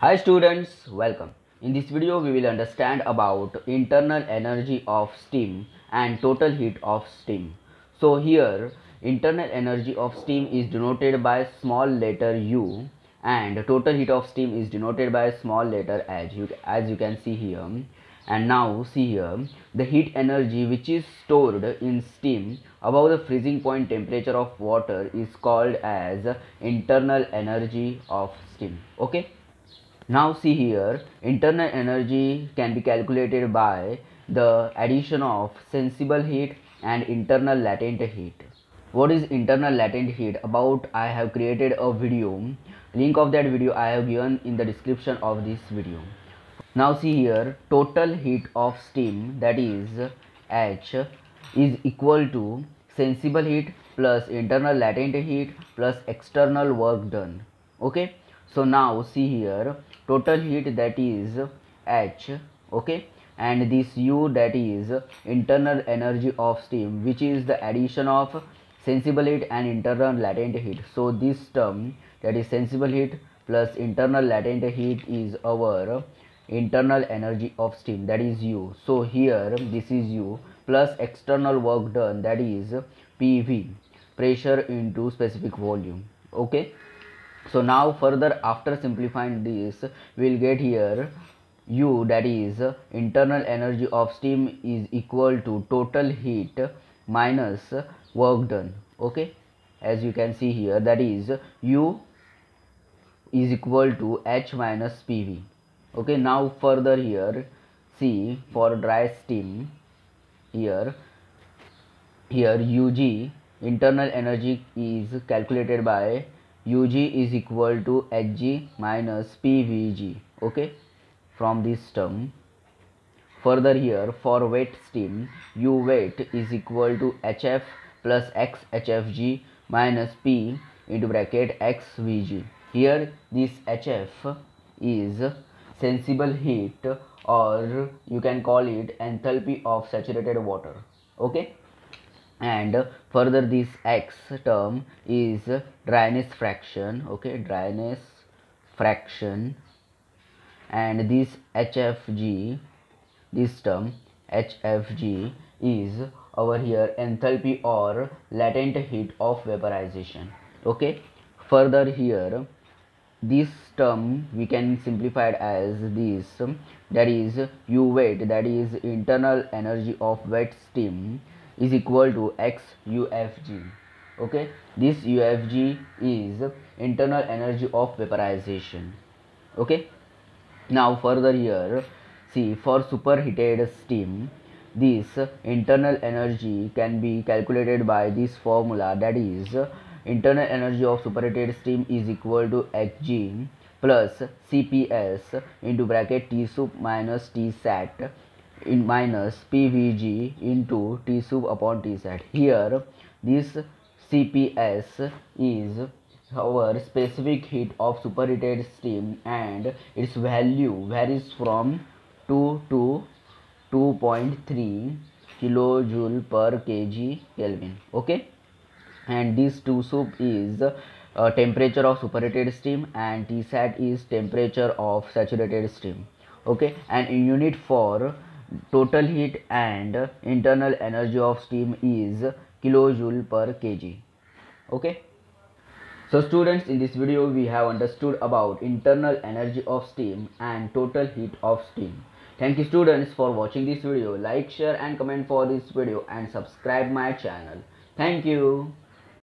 Hi students, welcome. In this video we will understand about internal energy of steam and total heat of steam. So here internal energy of steam is denoted by small letter u and total heat of steam is denoted by small letter h you, as you can see here and now see here the heat energy which is stored in steam above the freezing point temperature of water is called as internal energy of steam okay now see here internal energy can be calculated by the addition of sensible heat and internal latent heat. What is internal latent heat? About i have created a video. Link of that video i have given in the description of this video. Now see here total heat of steam that is h is equal to sensible heat plus internal latent heat plus external work done. Okay? So now see here total heat that is h okay? And this u that is internal energy of steam which is the addition of sensible heat and internal latent heat. So this term that is sensible heat plus internal latent heat is our internal energy of steam that is u. So here this is u plus external work done that is pv pressure into specific volume okay so now further after simplifying this we will get here u that is internal energy of steam is equal to total heat minus work done. Okay? As you can see here that is u is equal to h minus pv okay? Now further here see for dry steam here here ug internal energy is calculated by ug is equal to hg minus pvg okay? From this term. Further here for wet steam u wet is equal to hf plus x hfg minus p into bracket xvg here this hf is sensible heat or you can call it enthalpy of saturated water okay and further this x term is dryness fraction okay? Dryness fraction. And this hfg this term hfg is over here enthalpy or latent heat of vaporization okay? Further here this term we can simplify it as this. That is u wet that is internal energy of wet steam is equal to x ufg okay? This ufg is internal energy of vaporization. Okay? Now further here see for superheated steam this internal energy can be calculated by this formula that is internal energy of superheated steam is equal to hg plus cps into bracket t sub minus t sat in minus pvg into t sub upon t sat here this cps is our specific heat of superheated steam and its value varies from 2 to 2.3 kilojoule per kg kelvin. Okay? And this 2 sub is uh, temperature of superheated steam and tsat is temperature of saturated steam. Okay? And unit for total heat and internal energy of steam is kilojoule per kg. Okay? So students in this video we have understood about internal energy of steam and total heat of steam. Thank you students for watching this video. Like share and comment for this video and subscribe my channel. Thank you